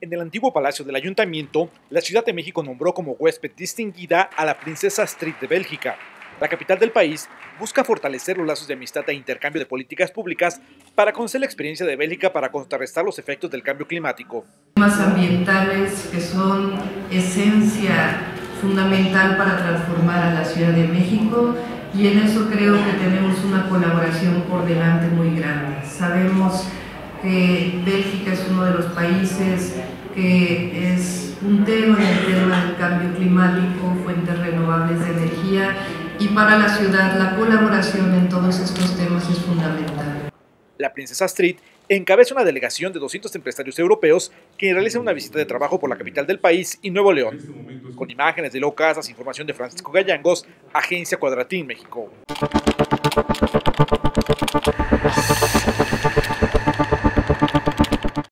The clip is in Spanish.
En el antiguo palacio del ayuntamiento, la Ciudad de México nombró como huésped distinguida a la princesa Astrid de Bélgica. La capital del país busca fortalecer los lazos de amistad e intercambio de políticas públicas para conocer la experiencia de Bélgica para contrarrestar los efectos del cambio climático. Temas ambientales que son esencia fundamental para transformar a la Ciudad de México y en eso creo que tenemos una colaboración por delante muy grande. Sabemos que Bélgica es uno de los países que es puntero en el tema del cambio climático, fuentes renovables de energía y para la ciudad la colaboración en todos estos temas es fundamental. La princesa Street encabeza una delegación de 200 empresarios europeos que realizan una visita de trabajo por la capital del país y Nuevo León. Con imágenes de Locasas, información de Francisco Gallangos, Agencia Cuadratín México.